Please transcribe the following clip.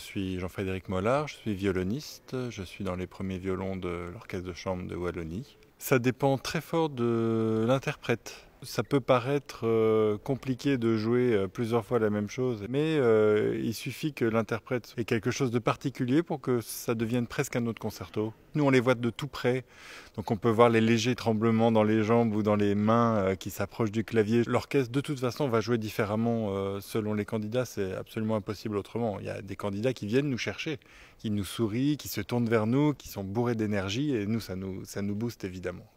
Je suis Jean-Frédéric Mollard, je suis violoniste, je suis dans les premiers violons de l'orchestre de chambre de Wallonie. Ça dépend très fort de l'interprète. Ça peut paraître euh, compliqué de jouer euh, plusieurs fois la même chose, mais euh, il suffit que l'interprète ait quelque chose de particulier pour que ça devienne presque un autre concerto. Nous, on les voit de tout près, donc on peut voir les légers tremblements dans les jambes ou dans les mains qui s'approchent du clavier. L'orchestre, de toute façon, va jouer différemment selon les candidats, c'est absolument impossible autrement. Il y a des candidats qui viennent nous chercher, qui nous sourient, qui se tournent vers nous, qui sont bourrés d'énergie, et nous, ça nous, ça nous booste évidemment.